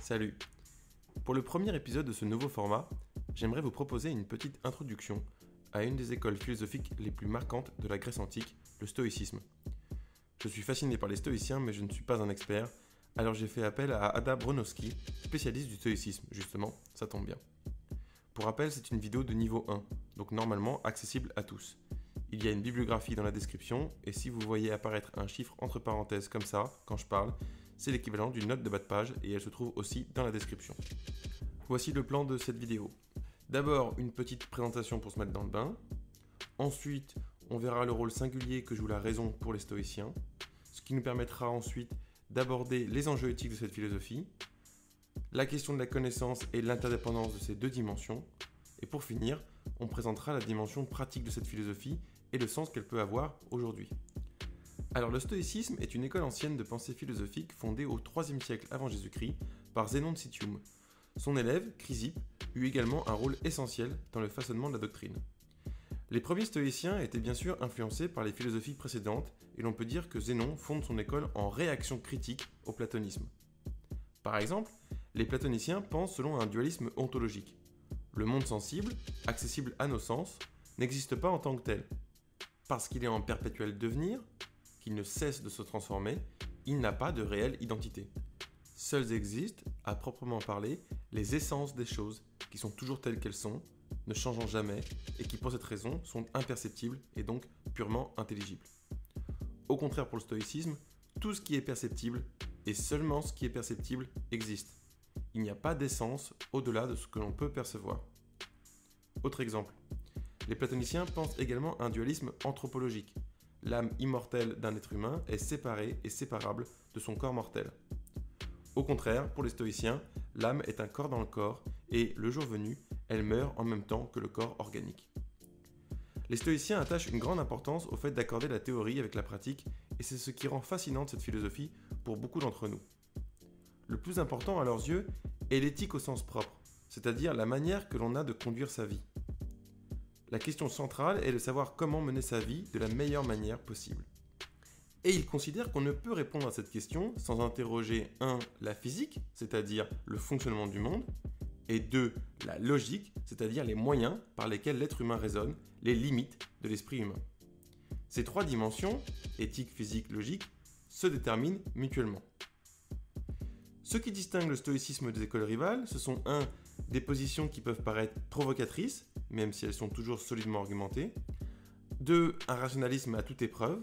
Salut Pour le premier épisode de ce nouveau format, j'aimerais vous proposer une petite introduction à une des écoles philosophiques les plus marquantes de la Grèce antique, le stoïcisme. Je suis fasciné par les stoïciens, mais je ne suis pas un expert, alors j'ai fait appel à Ada Bronowski, spécialiste du stoïcisme, justement, ça tombe bien. Pour rappel, c'est une vidéo de niveau 1, donc normalement accessible à tous. Il y a une bibliographie dans la description, et si vous voyez apparaître un chiffre entre parenthèses comme ça, quand je parle, c'est l'équivalent d'une note de bas de page, et elle se trouve aussi dans la description. Voici le plan de cette vidéo. D'abord, une petite présentation pour se mettre dans le bain. Ensuite, on verra le rôle singulier que joue la raison pour les stoïciens, ce qui nous permettra ensuite d'aborder les enjeux éthiques de cette philosophie, la question de la connaissance et l'interdépendance de ces deux dimensions, et pour finir, on présentera la dimension pratique de cette philosophie et le sens qu'elle peut avoir aujourd'hui. Alors le stoïcisme est une école ancienne de pensée philosophique fondée au IIIe siècle avant Jésus-Christ par Zénon de Citium. Son élève, Chrysippe, eut également un rôle essentiel dans le façonnement de la doctrine. Les premiers stoïciens étaient bien sûr influencés par les philosophies précédentes, et l'on peut dire que Zénon fonde son école en réaction critique au platonisme. Par exemple, les platoniciens pensent selon un dualisme ontologique. Le monde sensible, accessible à nos sens, n'existe pas en tant que tel. Parce qu'il est en perpétuel devenir, qu'il ne cesse de se transformer, il n'a pas de réelle identité. Seules existent, à proprement parler, les essences des choses, qui sont toujours telles qu'elles sont, ne changeant jamais, et qui pour cette raison sont imperceptibles et donc purement intelligibles. Au contraire pour le stoïcisme, tout ce qui est perceptible, et seulement ce qui est perceptible, existe. Il n'y a pas d'essence au-delà de ce que l'on peut percevoir. Autre exemple. Les platoniciens pensent également un dualisme anthropologique. L'âme immortelle d'un être humain est séparée et séparable de son corps mortel. Au contraire, pour les stoïciens, l'âme est un corps dans le corps et, le jour venu, elle meurt en même temps que le corps organique. Les stoïciens attachent une grande importance au fait d'accorder la théorie avec la pratique et c'est ce qui rend fascinante cette philosophie pour beaucoup d'entre nous. Le plus important à leurs yeux est l'éthique au sens propre, c'est-à-dire la manière que l'on a de conduire sa vie. La question centrale est de savoir comment mener sa vie de la meilleure manière possible. Et ils considèrent qu'on ne peut répondre à cette question sans interroger 1. la physique, c'est-à-dire le fonctionnement du monde, et 2. la logique, c'est-à-dire les moyens par lesquels l'être humain raisonne, les limites de l'esprit humain. Ces trois dimensions, éthique, physique, logique, se déterminent mutuellement. Ce qui distingue le stoïcisme des écoles rivales, ce sont 1. des positions qui peuvent paraître provocatrices, même si elles sont toujours solidement argumentées, 2. un rationalisme à toute épreuve,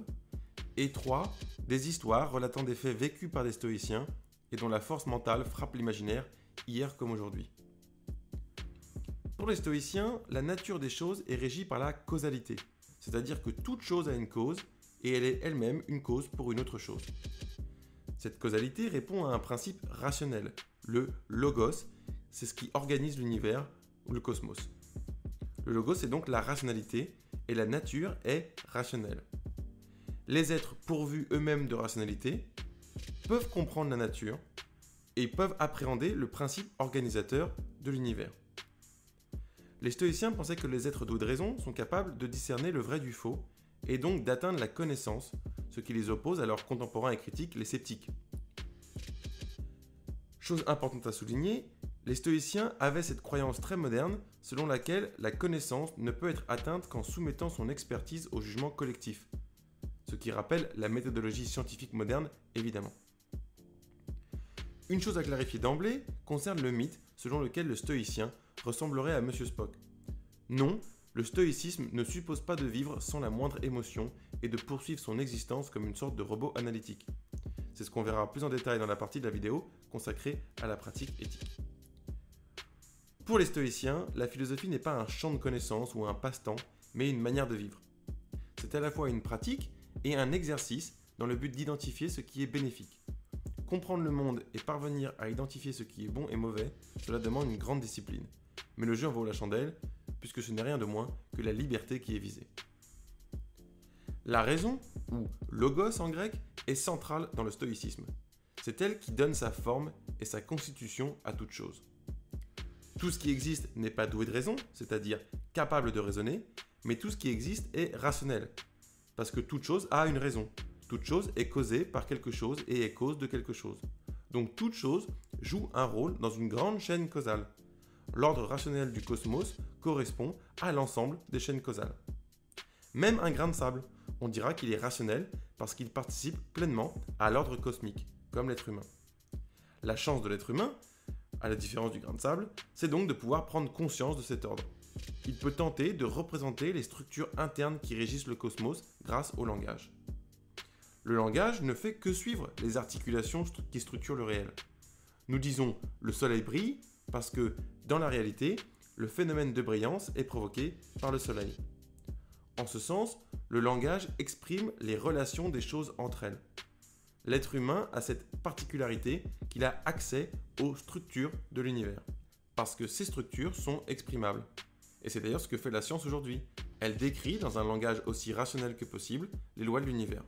et 3. des histoires relatant des faits vécus par des stoïciens et dont la force mentale frappe l'imaginaire hier comme aujourd'hui. Pour les stoïciens, la nature des choses est régie par la causalité, c'est-à-dire que toute chose a une cause et elle est elle-même une cause pour une autre chose. Cette causalité répond à un principe rationnel, le logos, c'est ce qui organise l'univers ou le cosmos. Le logos est donc la rationalité et la nature est rationnelle. Les êtres pourvus eux-mêmes de rationalité peuvent comprendre la nature et peuvent appréhender le principe organisateur de l'univers. Les stoïciens pensaient que les êtres doués de raison sont capables de discerner le vrai du faux et donc d'atteindre la connaissance, ce qui les oppose à leurs contemporains et critiques, les sceptiques. Chose importante à souligner, les stoïciens avaient cette croyance très moderne selon laquelle la connaissance ne peut être atteinte qu'en soumettant son expertise au jugement collectif, ce qui rappelle la méthodologie scientifique moderne évidemment. Une chose à clarifier d'emblée concerne le mythe selon lequel le stoïcien ressemblerait à Monsieur Spock. Non, le stoïcisme ne suppose pas de vivre sans la moindre émotion et de poursuivre son existence comme une sorte de robot analytique. C'est ce qu'on verra plus en détail dans la partie de la vidéo consacrée à la pratique éthique. Pour les stoïciens, la philosophie n'est pas un champ de connaissances ou un passe-temps, mais une manière de vivre. C'est à la fois une pratique et un exercice dans le but d'identifier ce qui est bénéfique. Comprendre le monde et parvenir à identifier ce qui est bon et mauvais, cela demande une grande discipline. Mais le jeu en vaut la chandelle, puisque ce n'est rien de moins que la liberté qui est visée. La raison, ou logos en grec, est centrale dans le stoïcisme. C'est elle qui donne sa forme et sa constitution à toute chose. Tout ce qui existe n'est pas doué de raison, c'est-à-dire capable de raisonner, mais tout ce qui existe est rationnel, parce que toute chose a une raison. Toute chose est causée par quelque chose et est cause de quelque chose. Donc toute chose joue un rôle dans une grande chaîne causale. L'ordre rationnel du cosmos correspond à l'ensemble des chaînes causales. Même un grain de sable, on dira qu'il est rationnel parce qu'il participe pleinement à l'ordre cosmique, comme l'être humain. La chance de l'être humain, à la différence du grain de sable, c'est donc de pouvoir prendre conscience de cet ordre. Il peut tenter de représenter les structures internes qui régissent le cosmos grâce au langage. Le langage ne fait que suivre les articulations qui structurent le réel. Nous disons le soleil brille parce que, dans la réalité, le phénomène de brillance est provoqué par le soleil. En ce sens, le langage exprime les relations des choses entre elles. L'être humain a cette particularité qu'il a accès aux structures de l'univers, parce que ces structures sont exprimables. Et c'est d'ailleurs ce que fait la science aujourd'hui. Elle décrit dans un langage aussi rationnel que possible les lois de l'univers.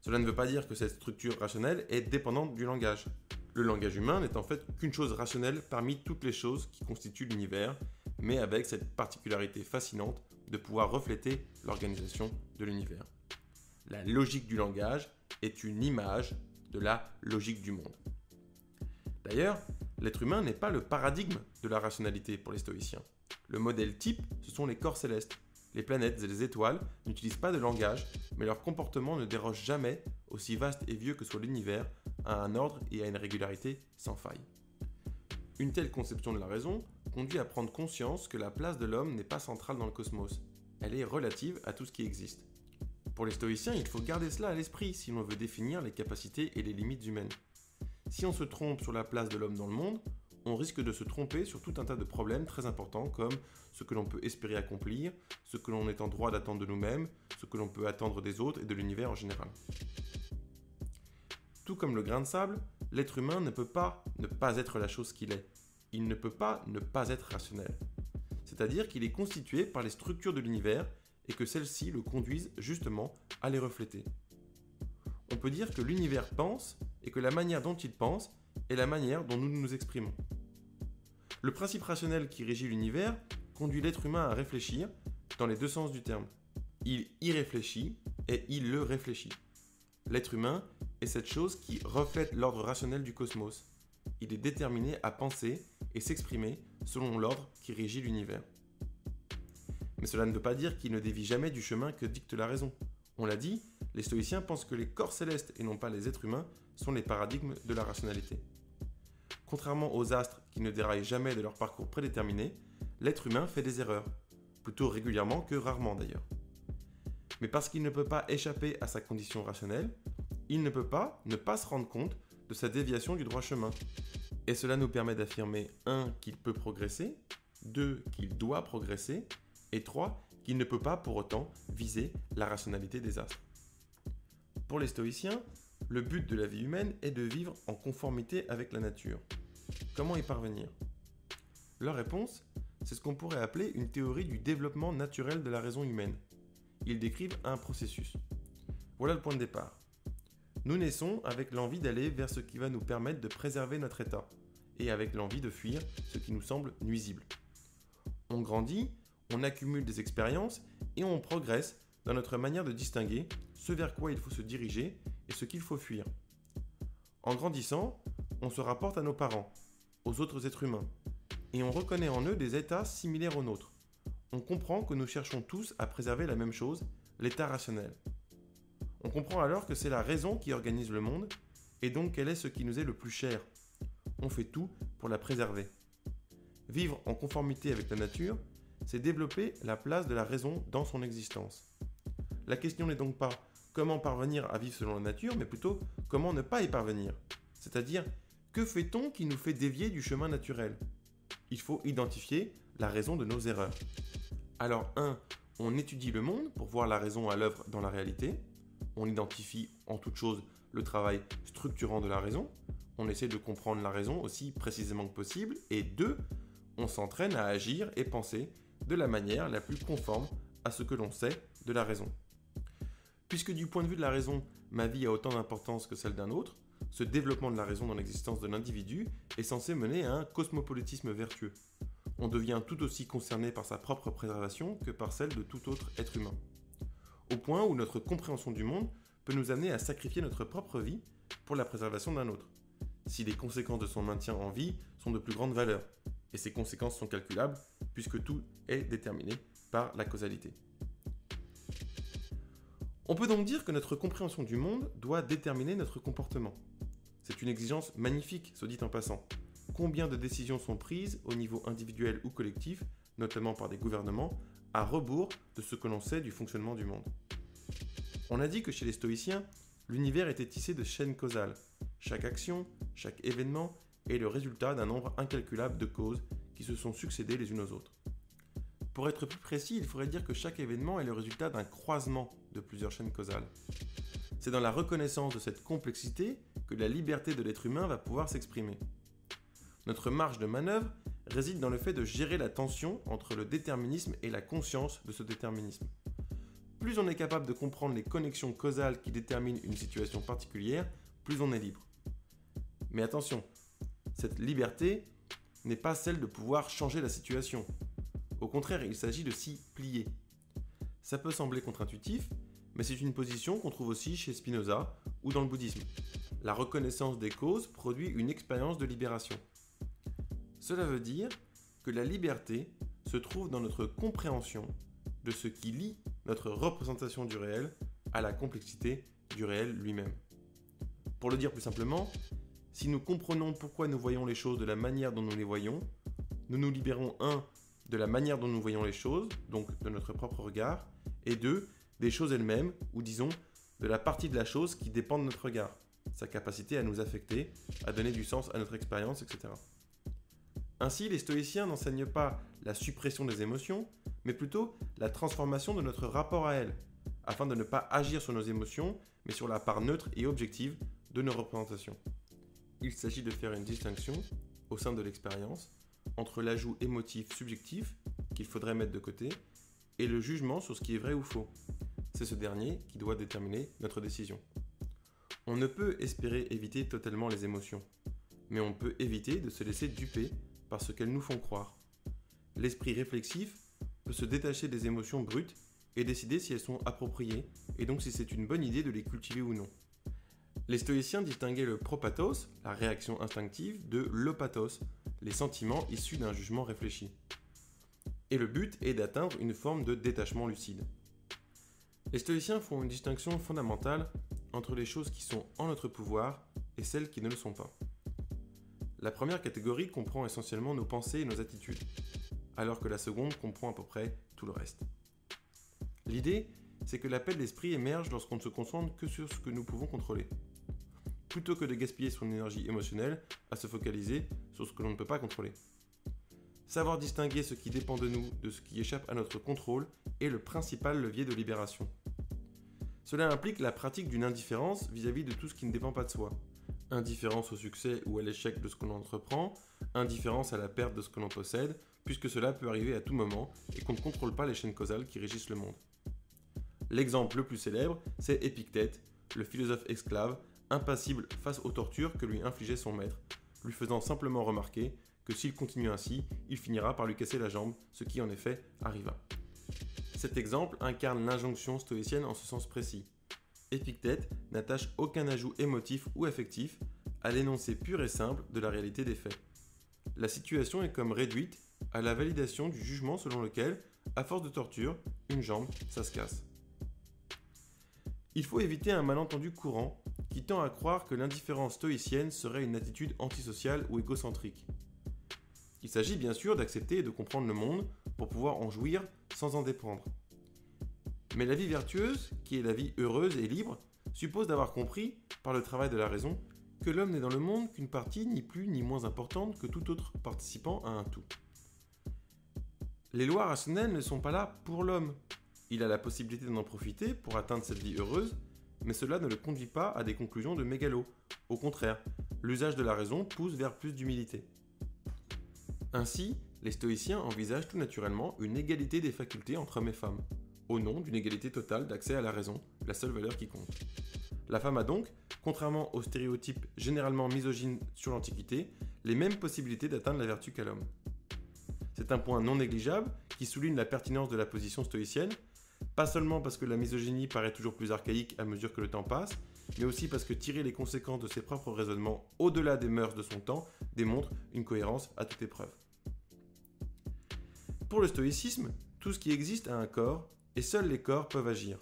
Cela ne veut pas dire que cette structure rationnelle est dépendante du langage. Le langage humain n'est en fait qu'une chose rationnelle parmi toutes les choses qui constituent l'univers, mais avec cette particularité fascinante de pouvoir refléter l'organisation de l'univers. La logique du langage est une image de la logique du monde. D'ailleurs, l'être humain n'est pas le paradigme de la rationalité pour les stoïciens. Le modèle type, ce sont les corps célestes. Les planètes et les étoiles n'utilisent pas de langage, mais leur comportement ne déroge jamais, aussi vaste et vieux que soit l'univers, à un ordre et à une régularité sans faille. Une telle conception de la raison conduit à prendre conscience que la place de l'homme n'est pas centrale dans le cosmos, elle est relative à tout ce qui existe. Pour les stoïciens, il faut garder cela à l'esprit si l'on veut définir les capacités et les limites humaines. Si on se trompe sur la place de l'homme dans le monde, on risque de se tromper sur tout un tas de problèmes très importants comme ce que l'on peut espérer accomplir, ce que l'on est en droit d'attendre de nous-mêmes, ce que l'on peut attendre des autres et de l'univers en général. Tout comme le grain de sable, l'être humain ne peut pas ne pas être la chose qu'il est. Il ne peut pas ne pas être rationnel. C'est-à-dire qu'il est constitué par les structures de l'univers et que celles-ci le conduisent justement à les refléter. On peut dire que l'univers pense et que la manière dont il pense est la manière dont nous nous exprimons. Le principe rationnel qui régit l'univers conduit l'être humain à réfléchir dans les deux sens du terme. Il y réfléchit et il le réfléchit. L'être humain est cette chose qui reflète l'ordre rationnel du cosmos. Il est déterminé à penser et s'exprimer selon l'ordre qui régit l'univers. Mais cela ne veut pas dire qu'il ne dévie jamais du chemin que dicte la raison. On l'a dit, les stoïciens pensent que les corps célestes et non pas les êtres humains sont les paradigmes de la rationalité. Contrairement aux astres qui ne déraillent jamais de leur parcours prédéterminé, l'être humain fait des erreurs, plutôt régulièrement que rarement d'ailleurs. Mais parce qu'il ne peut pas échapper à sa condition rationnelle, il ne peut pas ne pas se rendre compte de sa déviation du droit chemin. Et cela nous permet d'affirmer 1 qu'il peut progresser, 2 qu'il doit progresser, et 3 qu'il ne peut pas pour autant viser la rationalité des astres. Pour les stoïciens, le but de la vie humaine est de vivre en conformité avec la nature. Comment y parvenir? Leur réponse, c'est ce qu'on pourrait appeler une théorie du développement naturel de la raison humaine. Ils décrivent un processus. Voilà le point de départ. Nous naissons avec l'envie d'aller vers ce qui va nous permettre de préserver notre état, et avec l'envie de fuir ce qui nous semble nuisible. On grandit, on accumule des expériences, et on progresse dans notre manière de distinguer ce vers quoi il faut se diriger et ce qu'il faut fuir. En grandissant, on se rapporte à nos parents, aux autres êtres humains, et on reconnaît en eux des états similaires aux nôtres. On comprend que nous cherchons tous à préserver la même chose, l'état rationnel. On comprend alors que c'est la raison qui organise le monde, et donc qu'elle est ce qui nous est le plus cher. On fait tout pour la préserver. Vivre en conformité avec la nature, c'est développer la place de la raison dans son existence. La question n'est donc pas comment parvenir à vivre selon la nature, mais plutôt comment ne pas y parvenir. C'est-à-dire, que fait-on qui nous fait dévier du chemin naturel? Il faut identifier la raison de nos erreurs. Alors 1. On étudie le monde pour voir la raison à l'œuvre dans la réalité on identifie en toute chose le travail structurant de la raison, on essaie de comprendre la raison aussi précisément que possible, et deux, on s'entraîne à agir et penser de la manière la plus conforme à ce que l'on sait de la raison. Puisque du point de vue de la raison, ma vie a autant d'importance que celle d'un autre, ce développement de la raison dans l'existence de l'individu est censé mener à un cosmopolitisme vertueux. On devient tout aussi concerné par sa propre préservation que par celle de tout autre être humain au point où notre compréhension du monde peut nous amener à sacrifier notre propre vie pour la préservation d'un autre. si les conséquences de son maintien en vie sont de plus grande valeur. Et ces conséquences sont calculables puisque tout est déterminé par la causalité. On peut donc dire que notre compréhension du monde doit déterminer notre comportement. C'est une exigence magnifique, se dit en passant. Combien de décisions sont prises au niveau individuel ou collectif, notamment par des gouvernements, à rebours de ce que l'on sait du fonctionnement du monde? On a dit que chez les stoïciens, l'univers était tissé de chaînes causales. Chaque action, chaque événement est le résultat d'un nombre incalculable de causes qui se sont succédées les unes aux autres. Pour être plus précis, il faudrait dire que chaque événement est le résultat d'un croisement de plusieurs chaînes causales. C'est dans la reconnaissance de cette complexité que la liberté de l'être humain va pouvoir s'exprimer. Notre marge de manœuvre réside dans le fait de gérer la tension entre le déterminisme et la conscience de ce déterminisme. Plus on est capable de comprendre les connexions causales qui déterminent une situation particulière, plus on est libre. Mais attention, cette liberté n'est pas celle de pouvoir changer la situation, au contraire, il s'agit de s'y plier. Ça peut sembler contre-intuitif, mais c'est une position qu'on trouve aussi chez Spinoza ou dans le bouddhisme. La reconnaissance des causes produit une expérience de libération. Cela veut dire que la liberté se trouve dans notre compréhension de ce qui lie notre représentation du réel à la complexité du réel lui-même. Pour le dire plus simplement, si nous comprenons pourquoi nous voyons les choses de la manière dont nous les voyons, nous nous libérons un de la manière dont nous voyons les choses, donc de notre propre regard, et deux, des choses elles-mêmes, ou disons, de la partie de la chose qui dépend de notre regard, sa capacité à nous affecter, à donner du sens à notre expérience, etc. Ainsi, les stoïciens n'enseignent pas la suppression des émotions, mais plutôt la transformation de notre rapport à elles, afin de ne pas agir sur nos émotions, mais sur la part neutre et objective de nos représentations. Il s'agit de faire une distinction, au sein de l'expérience, entre l'ajout émotif subjectif, qu'il faudrait mettre de côté, et le jugement sur ce qui est vrai ou faux. C'est ce dernier qui doit déterminer notre décision. On ne peut espérer éviter totalement les émotions, mais on peut éviter de se laisser duper par ce qu'elles nous font croire. L'esprit réflexif peut se détacher des émotions brutes et décider si elles sont appropriées, et donc si c'est une bonne idée de les cultiver ou non. Les stoïciens distinguaient le propathos, la réaction instinctive, de l'opathos, les sentiments issus d'un jugement réfléchi. Et le but est d'atteindre une forme de détachement lucide. Les stoïciens font une distinction fondamentale entre les choses qui sont en notre pouvoir et celles qui ne le sont pas. La première catégorie comprend essentiellement nos pensées et nos attitudes, alors que la seconde comprend à peu près tout le reste. L'idée, c'est que l'appel d'esprit émerge lorsqu'on ne se concentre que sur ce que nous pouvons contrôler plutôt que de gaspiller son énergie émotionnelle à se focaliser sur ce que l'on ne peut pas contrôler. Savoir distinguer ce qui dépend de nous de ce qui échappe à notre contrôle est le principal levier de libération. Cela implique la pratique d'une indifférence vis-à-vis de tout ce qui ne dépend pas de soi. Indifférence au succès ou à l'échec de ce que l'on entreprend, indifférence à la perte de ce que l'on possède, puisque cela peut arriver à tout moment et qu'on ne contrôle pas les chaînes causales qui régissent le monde. L'exemple le plus célèbre, c'est Épictète, le philosophe esclave impassible face aux tortures que lui infligeait son maître, lui faisant simplement remarquer que s'il continue ainsi, il finira par lui casser la jambe, ce qui en effet arriva. Cet exemple incarne l'injonction stoïcienne en ce sens précis. Épictète n'attache aucun ajout émotif ou affectif à l'énoncé pur et simple de la réalité des faits. La situation est comme réduite à la validation du jugement selon lequel, à force de torture, une jambe, ça se casse. Il faut éviter un malentendu courant qui tend à croire que l'indifférence stoïcienne serait une attitude antisociale ou égocentrique. Il s'agit bien sûr d'accepter et de comprendre le monde pour pouvoir en jouir sans en dépendre. Mais la vie vertueuse, qui est la vie heureuse et libre, suppose d'avoir compris, par le travail de la raison, que l'homme n'est dans le monde qu'une partie ni plus ni moins importante que tout autre participant à un tout. Les lois rationnelles ne sont pas là pour l'homme. Il a la possibilité d'en profiter pour atteindre cette vie heureuse, mais cela ne le conduit pas à des conclusions de mégalo. Au contraire, l'usage de la raison pousse vers plus d'humilité. Ainsi, les stoïciens envisagent tout naturellement une égalité des facultés entre hommes et femmes, au nom d'une égalité totale d'accès à la raison, la seule valeur qui compte. La femme a donc, contrairement aux stéréotypes généralement misogynes sur l'Antiquité, les mêmes possibilités d'atteindre la vertu qu'à l'homme. C'est un point non négligeable qui souligne la pertinence de la position stoïcienne, pas seulement parce que la misogynie paraît toujours plus archaïque à mesure que le temps passe, mais aussi parce que tirer les conséquences de ses propres raisonnements au-delà des mœurs de son temps démontre une cohérence à toute épreuve. Pour le stoïcisme, tout ce qui existe a un corps, et seuls les corps peuvent agir.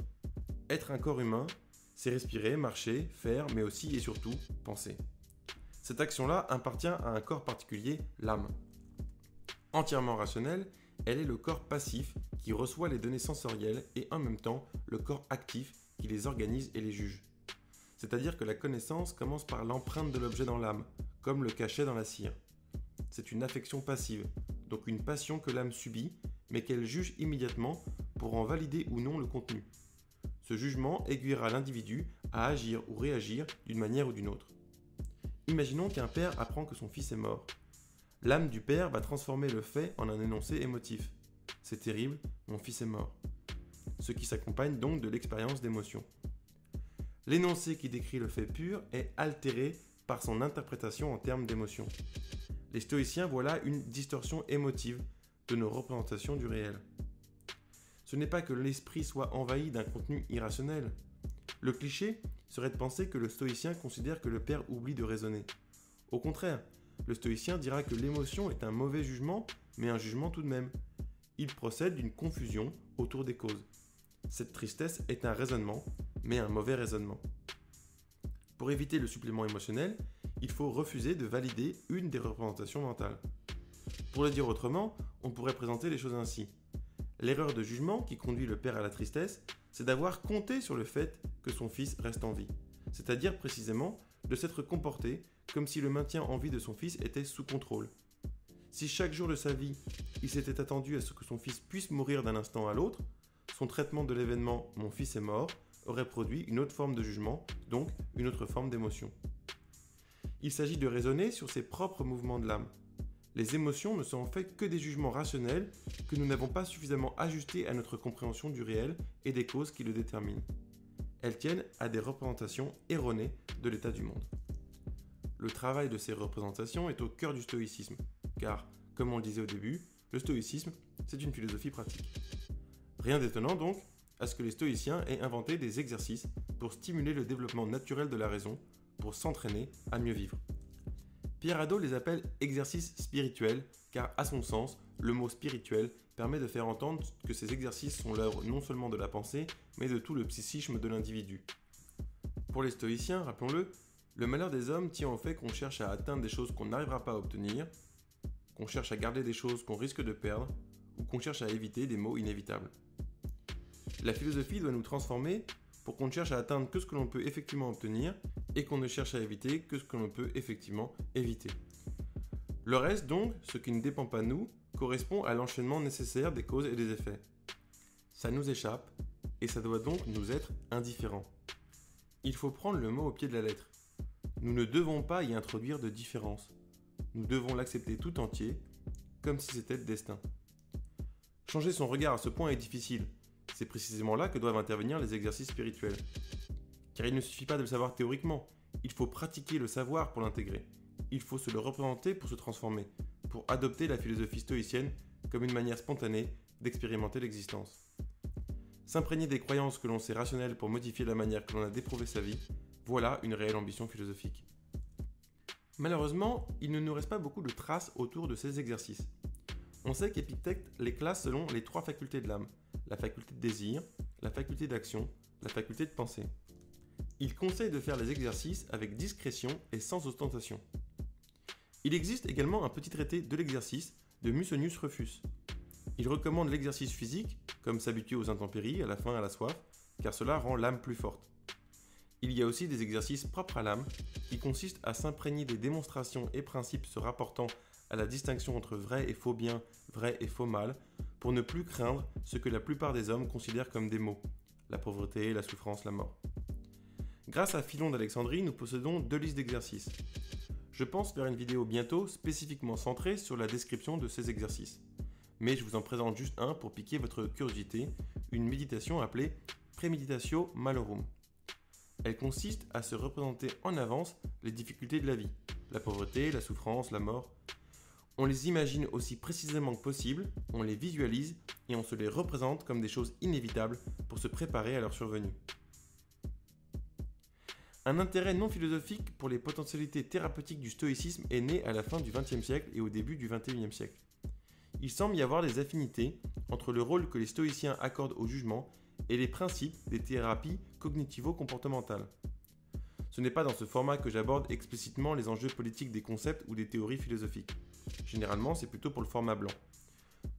Être un corps humain, c'est respirer, marcher, faire, mais aussi et surtout penser. Cette action-là appartient à un corps particulier, l'âme. Entièrement rationnel, elle est le corps passif qui reçoit les données sensorielles et en même temps le corps actif qui les organise et les juge. C'est-à-dire que la connaissance commence par l'empreinte de l'objet dans l'âme, comme le cachet dans la cire. C'est une affection passive, donc une passion que l'âme subit, mais qu'elle juge immédiatement pour en valider ou non le contenu. Ce jugement aiguillera l'individu à agir ou réagir d'une manière ou d'une autre. Imaginons qu'un père apprend que son fils est mort. L'âme du père va transformer le fait en un énoncé émotif. C'est terrible, mon fils est mort. Ce qui s'accompagne donc de l'expérience d'émotion. L'énoncé qui décrit le fait pur est altéré par son interprétation en termes d'émotion. Les stoïciens voient là une distorsion émotive de nos représentations du réel. Ce n'est pas que l'esprit soit envahi d'un contenu irrationnel. Le cliché serait de penser que le stoïcien considère que le père oublie de raisonner. Au contraire, le stoïcien dira que l'émotion est un mauvais jugement, mais un jugement tout de même. Il procède d'une confusion autour des causes. Cette tristesse est un raisonnement, mais un mauvais raisonnement. Pour éviter le supplément émotionnel, il faut refuser de valider une des représentations mentales. Pour le dire autrement, on pourrait présenter les choses ainsi. L'erreur de jugement qui conduit le père à la tristesse, c'est d'avoir compté sur le fait que son fils reste en vie. C'est-à-dire précisément de s'être comporté comme si le maintien en vie de son fils était sous contrôle. Si chaque jour de sa vie, il s'était attendu à ce que son fils puisse mourir d'un instant à l'autre, son traitement de l'événement Mon fils est mort aurait produit une autre forme de jugement, donc une autre forme d'émotion. Il s'agit de raisonner sur ses propres mouvements de l'âme. Les émotions ne sont en fait que des jugements rationnels que nous n'avons pas suffisamment ajustés à notre compréhension du réel et des causes qui le déterminent. Elles tiennent à des représentations erronées de l'état du monde. Le travail de ces représentations est au cœur du stoïcisme, car, comme on le disait au début, le stoïcisme, c'est une philosophie pratique. Rien d'étonnant donc à ce que les stoïciens aient inventé des exercices pour stimuler le développement naturel de la raison, pour s'entraîner à mieux vivre. Pierre Hadot les appelle exercices spirituels, car à son sens, le mot spirituel permet de faire entendre que ces exercices sont l'œuvre non seulement de la pensée, mais de tout le psychisme de l'individu. Pour les stoïciens, rappelons-le, le malheur des hommes tient au fait qu'on cherche à atteindre des choses qu'on n'arrivera pas à obtenir, qu'on cherche à garder des choses qu'on risque de perdre, ou qu'on cherche à éviter des maux inévitables. La philosophie doit nous transformer pour qu'on ne cherche à atteindre que ce que l'on peut effectivement obtenir et qu'on ne cherche à éviter que ce que l'on peut effectivement éviter. Le reste donc, ce qui ne dépend pas de nous, correspond à l'enchaînement nécessaire des causes et des effets. Ça nous échappe et ça doit donc nous être indifférent. Il faut prendre le mot au pied de la lettre. Nous ne devons pas y introduire de différence. Nous devons l'accepter tout entier, comme si c'était le destin. Changer son regard à ce point est difficile. C'est précisément là que doivent intervenir les exercices spirituels. Car il ne suffit pas de le savoir théoriquement, il faut pratiquer le savoir pour l'intégrer. Il faut se le représenter pour se transformer, pour adopter la philosophie stoïcienne comme une manière spontanée d'expérimenter l'existence. S'imprégner des croyances que l'on sait rationnelles pour modifier la manière que l'on a d'éprouver sa vie, voilà une réelle ambition philosophique. Malheureusement, il ne nous reste pas beaucoup de traces autour de ces exercices. On sait qu'Épictète les classe selon les trois facultés de l'âme, la faculté de désir, la faculté d'action, la faculté de penser. Il conseille de faire les exercices avec discrétion et sans ostentation. Il existe également un petit traité de l'exercice de Musonius Rufus. Il recommande l'exercice physique, comme s'habituer aux intempéries, à la faim, à la soif, car cela rend l'âme plus forte. Il y a aussi des exercices propres à l'âme, qui consistent à s'imprégner des démonstrations et principes se rapportant à la distinction entre vrai et faux bien, vrai et faux mal, pour ne plus craindre ce que la plupart des hommes considèrent comme des maux, la pauvreté, la souffrance, la mort. Grâce à Philon d'Alexandrie, nous possédons deux listes d'exercices. Je pense faire une vidéo bientôt spécifiquement centrée sur la description de ces exercices. Mais je vous en présente juste un pour piquer votre curiosité, une méditation appelée Premeditatio Malorum. Elle consiste à se représenter en avance les difficultés de la vie, la pauvreté, la souffrance, la mort. On les imagine aussi précisément que possible, on les visualise et on se les représente comme des choses inévitables pour se préparer à leur survenue. Un intérêt non philosophique pour les potentialités thérapeutiques du stoïcisme est né à la fin du XXe siècle et au début du XXIe siècle. Il semble y avoir des affinités entre le rôle que les stoïciens accordent au jugement et les principes des thérapies cognitivo-comportementales. Ce n'est pas dans ce format que j'aborde explicitement les enjeux politiques des concepts ou des théories philosophiques. Généralement, c'est plutôt pour le format blanc.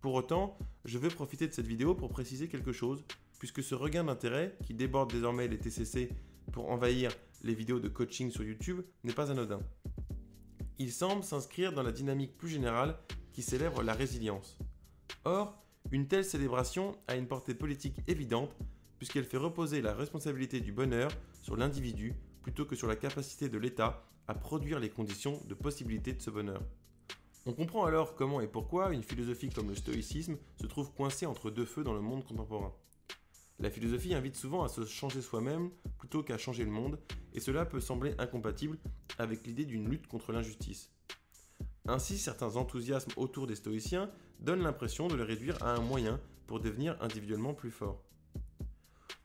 Pour autant, je veux profiter de cette vidéo pour préciser quelque chose, puisque ce regain d'intérêt, qui déborde désormais les TCC pour envahir les vidéos de coaching sur YouTube, n'est pas anodin. Il semble s'inscrire dans la dynamique plus générale qui célèbre la résilience. Or, une telle célébration a une portée politique évidente, puisqu'elle fait reposer la responsabilité du bonheur sur l'individu plutôt que sur la capacité de l'État à produire les conditions de possibilité de ce bonheur. On comprend alors comment et pourquoi une philosophie comme le stoïcisme se trouve coincée entre deux feux dans le monde contemporain. La philosophie invite souvent à se changer soi-même plutôt qu'à changer le monde, et cela peut sembler incompatible avec l'idée d'une lutte contre l'injustice. Ainsi, certains enthousiasmes autour des stoïciens donnent l'impression de le réduire à un moyen pour devenir individuellement plus fort.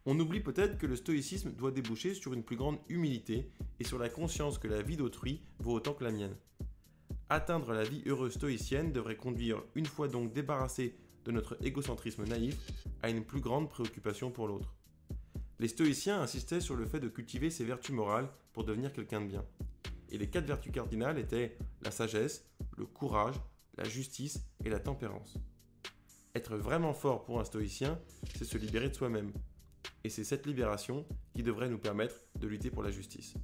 On oublie peut-être que le stoïcisme doit déboucher sur une plus grande humilité et sur la conscience que la vie d'autrui vaut autant que la mienne. Atteindre la vie heureuse stoïcienne devrait conduire, une fois donc débarrassé de notre égocentrisme naïf, à une plus grande préoccupation pour l'autre. Les stoïciens insistaient sur le fait de cultiver ses vertus morales pour devenir quelqu'un de bien. Et les quatre vertus cardinales étaient la sagesse, courage, la justice et la tempérance. Être vraiment fort pour un stoïcien, c'est se libérer de soi-même, et c'est cette libération qui devrait nous permettre de lutter pour la justice.